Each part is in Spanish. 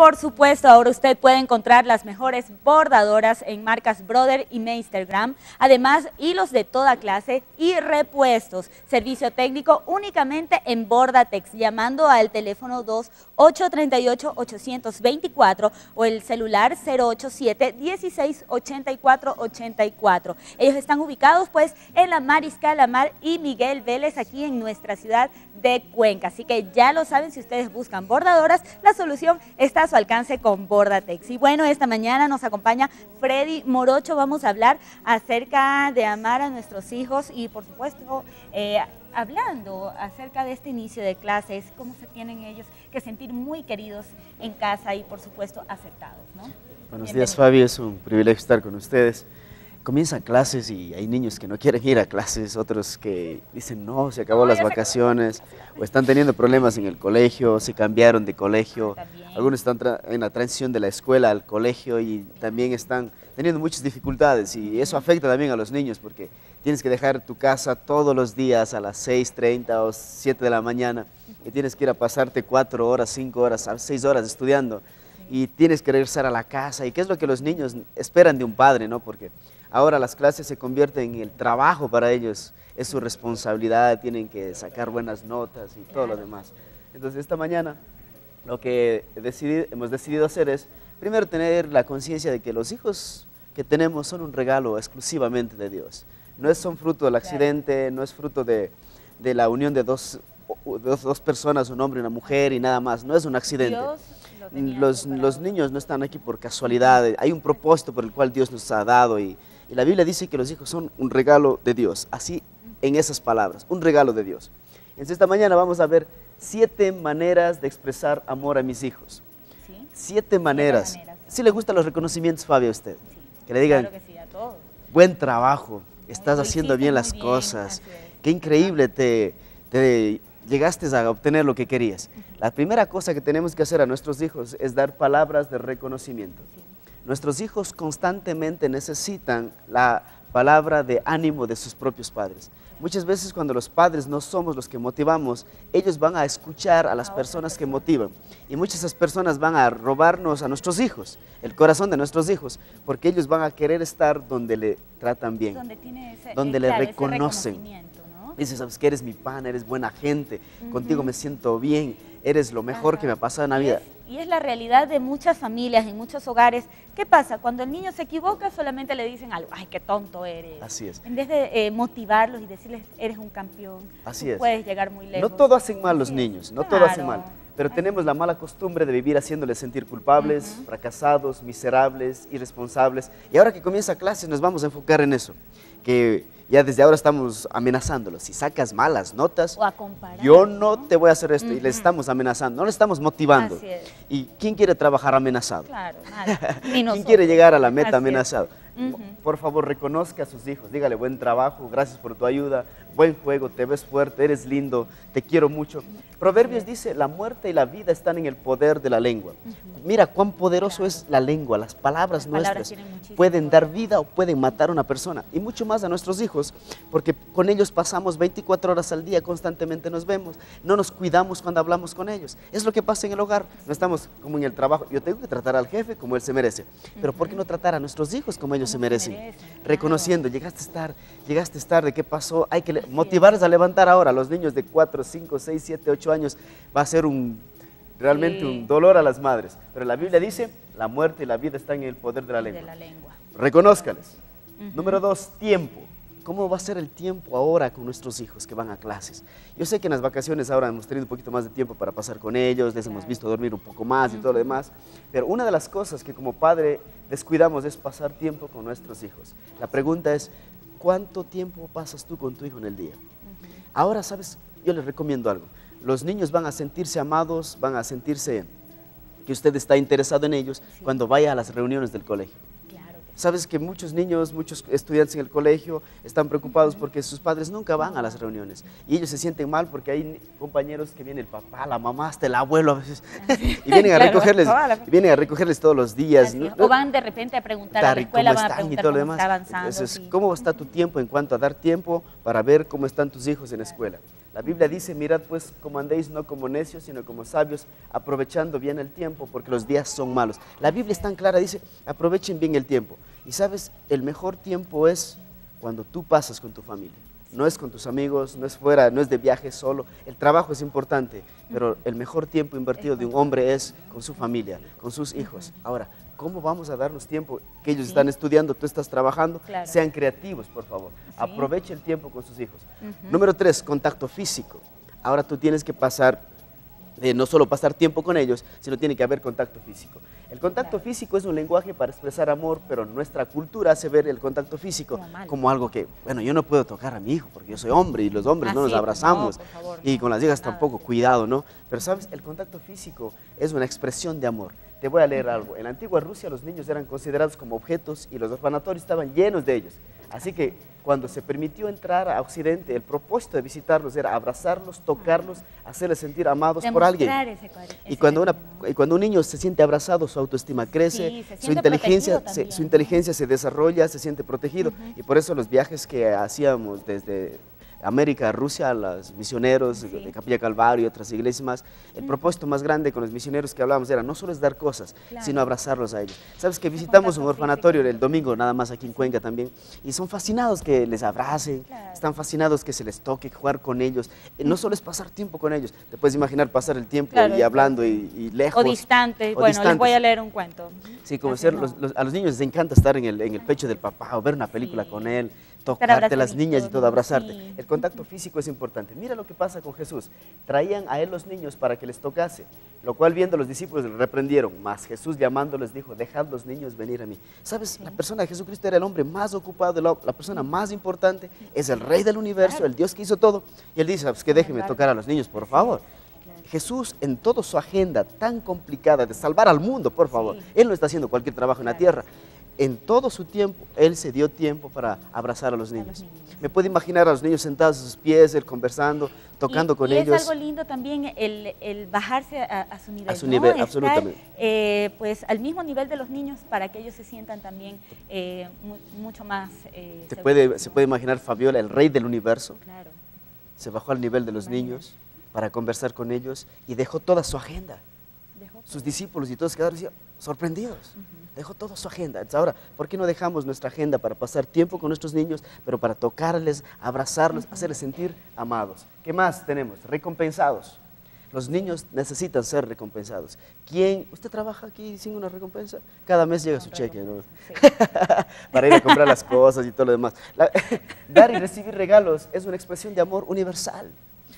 por supuesto, ahora usted puede encontrar las mejores bordadoras en marcas Brother y Meistergram. Además, hilos de toda clase y repuestos. Servicio técnico únicamente en Bordatex, llamando al teléfono 2838-824 o el celular 087-1684-84. Ellos están ubicados pues en la Mariscal Mar y Miguel Vélez aquí en nuestra ciudad de Cuenca. Así que ya lo saben, si ustedes buscan bordadoras, la solución está a su alcance con Bordatex. Y bueno, esta mañana nos acompaña Freddy Morocho. Vamos a hablar acerca de amar a nuestros hijos y por supuesto... Eh, hablando acerca de este inicio de clases, cómo se tienen ellos que sentir muy queridos en casa y por supuesto aceptados. ¿no? Buenos días Fabi, es un privilegio estar con ustedes comienzan clases y hay niños que no quieren ir a clases, otros que dicen no, se acabó las vacaciones, o están teniendo problemas en el colegio, se cambiaron de colegio, algunos están en la transición de la escuela al colegio y también están teniendo muchas dificultades y eso afecta también a los niños porque tienes que dejar tu casa todos los días a las 6.30 o 7 de la mañana y tienes que ir a pasarte 4 horas, 5 horas, 6 horas estudiando y tienes que regresar a la casa y qué es lo que los niños esperan de un padre, ¿no? Porque Ahora las clases se convierten en el trabajo para ellos, es su responsabilidad, tienen que sacar buenas notas y todo lo demás. Entonces esta mañana lo que hemos decidido hacer es primero tener la conciencia de que los hijos que tenemos son un regalo exclusivamente de Dios. No son fruto del accidente, no es fruto de, la unión de dos, dos, personas, un hombre y una mujer y nada más, no es un accidente. Los, los niños no están aquí por casualidad, hay un propósito por el cual Dios nos ha dado y y la Biblia dice que los hijos son un regalo de Dios, así en esas palabras, un regalo de Dios. Entonces esta mañana vamos a ver siete maneras de expresar amor a mis hijos. Siete maneras. Si le gustan los reconocimientos, Fabio, a usted. Que le digan, buen trabajo, estás haciendo bien las cosas, qué increíble te, te llegaste a obtener lo que querías. La primera cosa que tenemos que hacer a nuestros hijos es dar palabras de reconocimiento. Nuestros hijos constantemente necesitan la palabra de ánimo de sus propios padres. Muchas veces cuando los padres no somos los que motivamos, ellos van a escuchar a las personas que motivan. Y muchas de esas personas van a robarnos a nuestros hijos, el corazón de nuestros hijos, porque ellos van a querer estar donde le tratan bien, donde, le reconocen. Dice, sabes que eres mi pan, eres buena gente, contigo me siento bien, eres lo mejor que me ha pasado en la vida y es la realidad de muchas familias, en muchos hogares. ¿Qué pasa? Cuando el niño se equivoca solamente le dicen algo, ay, qué tonto eres. Así es. En vez de eh, motivarlos y decirles, eres un campeón, Así es. puedes llegar muy lejos. No todo hacen mal los niños, no todo hacen mal. Pero tenemos la mala costumbre de vivir haciéndoles sentir culpables, fracasados, miserables, irresponsables. Y ahora que comienza clase nos vamos a enfocar en eso. Que ya desde ahora estamos amenazándolos. Si sacas malas notas, yo no, te voy a hacer esto. Y les estamos amenazando, no les estamos motivando. ¿Y quién quiere trabajar amenazado? Claro, ¿Quién quiere llegar a la meta amenazado? Por favor, reconozca a sus hijos, dígale buen trabajo, gracias por tu ayuda, buen juego, te ves fuerte, eres lindo, te quiero mucho. Proverbios dice, la muerte y la vida están en el poder de la lengua. Mira cuán poderoso es la lengua, las palabras nuestras pueden dar vida o pueden matar a una persona. Y mucho más a nuestros hijos, porque con ellos pasamos 24 horas al día, constantemente nos vemos, no nos cuidamos cuando hablamos con ellos. Es lo que pasa en el hogar, no estamos como en el trabajo. Yo tengo que tratar al jefe como él se merece, pero ¿por qué no tratar a nuestros hijos como ellos se merecen? Reconociendo, llegaste a estar, llegaste a estar, ¿de qué pasó? Hay que motivarles a levantar ahora. Los niños de 4, 5, 6, 7, 8 años va a ser un, realmente un dolor a las madres. Pero la Biblia dice, la muerte y la vida están en el poder de la lengua. Reconózcales. Número dos, tiempo. ¿Cómo va a ser el tiempo ahora con nuestros hijos que van a clases? Yo sé que en las vacaciones ahora hemos tenido un poquito más de tiempo para pasar con ellos, les hemos visto dormir un poco más y todo lo demás, pero una de las cosas que como padre descuidamos es pasar tiempo con nuestros hijos. La pregunta es, ¿cuánto tiempo pasas tú con tu hijo en el día? Ahora, ¿sabes? Yo les recomiendo algo. Los niños van a sentirse amados, van a sentirse que usted está interesado en ellos cuando vaya a las reuniones del colegio. Sabes que muchos niños, muchos estudiantes en el colegio están preocupados porque sus padres nunca van a las reuniones y ellos se sienten mal porque hay compañeros que viene el papá, la mamá, hasta el abuelo a veces. Y vienen a recogerles, vienen a recogerles todos los días. O van de repente a preguntar a la escuela, van a preguntar cómo está avanzando. ¿cómo está tu tiempo en cuanto a dar tiempo para ver cómo están tus hijos en la escuela? La Biblia dice, mirad pues como andéis no como necios, sino como sabios, aprovechando bien el tiempo, porque los días son malos. La Biblia es tan clara, dice, aprovechen bien el tiempo. Y sabes, el mejor tiempo es cuando tú pasas con tu familia. No es con tus amigos, no es fuera, no es de viaje solo. El trabajo es importante, pero el mejor tiempo invertido de un hombre es con su familia, con sus hijos. Ahora, ¿cómo vamos a darnos tiempo? Que ellos están estudiando, tú estás trabajando. Sean creativos, por favor. Aproveche el tiempo con sus hijos. Número tres, contacto físico. Ahora tú tienes que pasar no solo pasar tiempo con ellos, sino tiene que haber contacto físico. El contacto físico es un lenguaje para expresar amor, pero nuestra cultura hace ver el contacto físico como, algo que, bueno, yo no puedo tocar a mi hijo porque yo soy hombre y los hombres no nos abrazamos y con las hijas tampoco, cuidado, ¿no? Pero sabes, el contacto físico es una expresión de amor. Te voy a leer algo. En la antigua Rusia los niños eran considerados como objetos y los orfanatorios estaban llenos de ellos. Así que cuando se permitió entrar a Occidente, el propósito de visitarlos era abrazarlos, tocarlos, hacerles sentir amados por alguien. y, cuando cuando un niño se siente abrazado, su autoestima crece, su, inteligencia, se, su inteligencia se desarrolla, se siente protegido. Y por eso los viajes que hacíamos desde América, Rusia, los misioneros de Capilla Calvario y otras iglesias más, el propósito más grande con los misioneros que hablábamos era no solo es dar cosas, sino abrazarlos a ellos. Sabes que visitamos un orfanatorio el domingo, nada más aquí en Cuenca también, y son fascinados que les abracen, están fascinados que se les toque jugar con ellos. Eh, no solo es pasar tiempo con ellos, te puedes imaginar pasar el tiempo y hablando y, lejos. O distante, bueno, les voy a leer un cuento. Sí, como ser, a los niños les encanta estar en el, en el pecho del papá o ver una película con él tocarte las niñas y todo, abrazarte. El contacto físico es importante. Mira lo que pasa con Jesús. Traían a él los niños para que les tocase, lo cual viendo los discípulos le reprendieron. Mas Jesús llamándoles dijo, dejad los niños venir a mí. ¿Sabes? La persona de Jesucristo era el hombre más ocupado, la, persona más importante, es el rey del universo, el Dios que hizo todo. Y él dice, pues que déjenme tocar a los niños, por favor. Jesús en toda su agenda tan complicada de salvar al mundo, por favor, Él no está haciendo cualquier trabajo en la tierra en todo su tiempo, Él se dio tiempo para abrazar a los niños. Me puedo imaginar a los niños sentados a sus pies, Él conversando, tocando con ellos. Es algo lindo también el, bajarse a, su nivel. A su nivel, absolutamente. Eh, pues al mismo nivel de los niños para que ellos se sientan también eh, mucho más. Eh, se, puede, se puede imaginar Fabiola, el rey del universo. Claro. Se bajó al nivel de los niños para conversar con ellos y dejó toda su agenda. Sus discípulos y todos quedaron sorprendidos dejó toda su agenda. ahora, ¿por qué no dejamos nuestra agenda para pasar tiempo con nuestros niños, pero para tocarles, abrazarlos, hacerles sentir amados? ¿Qué más tenemos? Recompensados. Los niños necesitan ser recompensados. ¿Quién? ¿Usted trabaja aquí sin una recompensa? Cada mes llega su cheque, ¿no? Para ir a comprar las cosas y todo lo demás. dar y recibir regalos es una expresión de amor universal.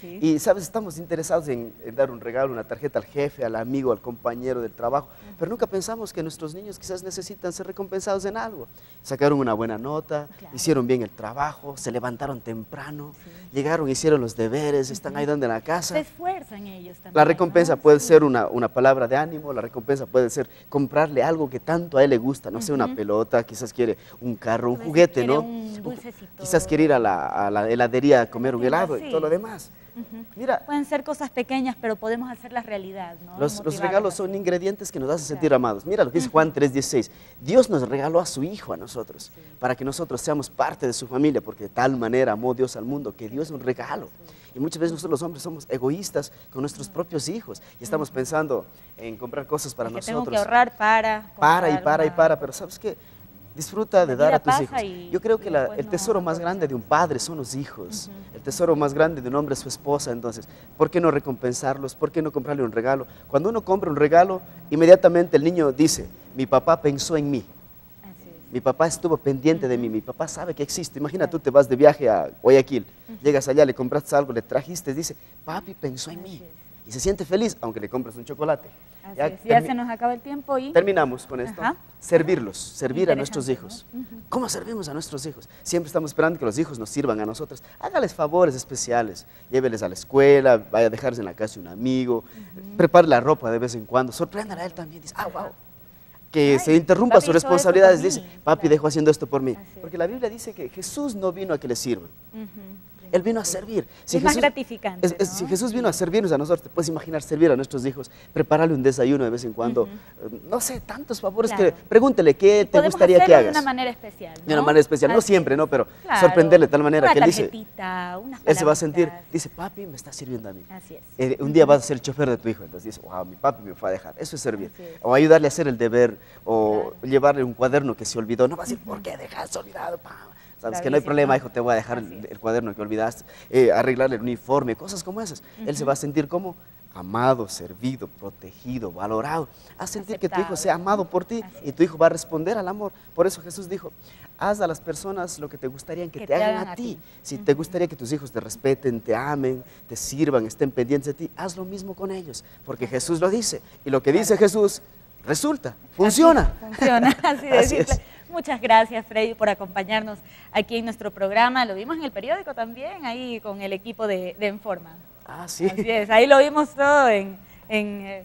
Y, ¿sabes? Estamos interesados en, dar un regalo, una tarjeta al jefe, al amigo, al compañero del trabajo, pero nunca pensamos que nuestros niños quizás necesitan ser recompensados en algo. Sacaron una buena nota, hicieron bien el trabajo, se levantaron temprano, llegaron, hicieron los deberes, están ahí donde en la casa. Se esfuerzan ellos también. La recompensa puede ser una, una, palabra de ánimo, la recompensa puede ser comprarle algo que tanto a él le gusta, no sé, una pelota, quizás quiere un carro, un juguete, ¿no? Quizás quiere ir a la, a la heladería a comer un helado y todo lo demás. Mira, Pueden ser cosas pequeñas, pero podemos hacerlas realidad. ¿no? Los, regalos son ingredientes que nos hacen sentir amados. Mira lo que dice Juan 3:16. Dios nos regaló a su Hijo a nosotros, para que nosotros seamos parte de su familia, porque de tal manera amó Dios al mundo, que Dios es un regalo. Y muchas veces nosotros los hombres somos egoístas con nuestros propios hijos y estamos pensando en comprar cosas para nosotros. Tengo que ahorrar para. Para y para y para, pero ¿sabes qué? Disfruta de dar a tus hijos. Yo creo que el tesoro más grande de un padre son los hijos. El tesoro más grande de un hombre es su esposa. Entonces, ¿por qué no recompensarlos? ¿Por qué no comprarle un regalo? Cuando uno compra un regalo, inmediatamente el niño dice, mi papá pensó en mí. Mi papá estuvo pendiente de mí, mi papá sabe que existe. Imagina, tú te vas de viaje a Guayaquil, llegas allá, le compraste algo, le trajiste, dice, papi pensó en mí. Y se siente feliz, aunque le compres un chocolate. ya, se nos acaba el tiempo y... Terminamos con esto. Servirlos, servir a nuestros hijos. ¿Cómo servimos a nuestros hijos? Siempre estamos esperando que los hijos nos sirvan a nosotros. Hágales favores especiales. Lléveles a la escuela, vaya a dejarles en la casa un amigo, prepare la ropa de vez en cuando, sorpréndale a él también. Dice, ah, wow. Que se interrumpa sus responsabilidades. Dice, papi dejó haciendo esto por mí. Porque la Biblia dice que Jesús no vino a que le sirvan. Él vino a servir. Si es más gratificante. Si Jesús vino a servirnos a nosotros, te puedes imaginar servir a nuestros hijos, prepararle un desayuno de vez en cuando, eh, no sé, tantos favores que pregúntele qué te gustaría que hagas. de una manera especial. De una manera especial, no siempre, ¿no? Pero sorprenderle de tal manera que él dice. Él se va a sentir, dice, papi, me está sirviendo a mí. Así es. Eh, un día vas a ser el chofer de tu hijo, entonces dice, wow, mi papi me fue a dejar. Eso es servir. O ayudarle a hacer el deber, o llevarle un cuaderno que se olvidó. No va a decir, ¿por qué dejas olvidado? Sabes que no hay problema, hijo, te voy a dejar el, cuaderno que olvidaste, eh, arreglarle el uniforme, cosas como esas. Él se va a sentir como amado, servido, protegido, valorado. A sentir que tu hijo sea amado por ti y tu hijo va a responder al amor. Por eso Jesús dijo, haz a las personas lo que te gustaría que, te, hagan, a ti. Si te gustaría que tus hijos te respeten, te amen, te sirvan, estén pendientes de ti, haz lo mismo con ellos, porque Jesús lo dice. Y lo que dice Jesús resulta, funciona. funciona, así, de Muchas gracias, Freddy, por acompañarnos aquí en nuestro programa. Lo vimos en el periódico también, ahí con el equipo de, de Enforma. Ah, sí. Así es, ahí lo vimos todo en... en eh,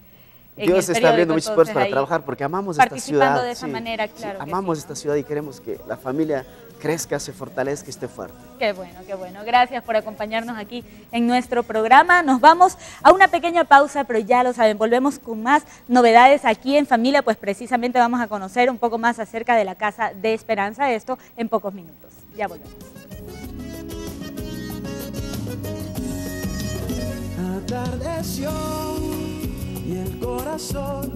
Dios está abriendo muchos puertos para trabajar porque amamos esta ciudad. Participando de esa manera, claro. amamos esta ciudad y queremos que la familia crezca, se fortalezca, esté fuerte. Qué bueno, qué bueno. Gracias por acompañarnos aquí en nuestro programa. Nos vamos a una pequeña pausa, pero ya lo saben, volvemos con más novedades aquí en Familia, pues precisamente vamos a conocer un poco más acerca de la Casa de Esperanza, esto en pocos minutos. Ya volvemos. y el corazón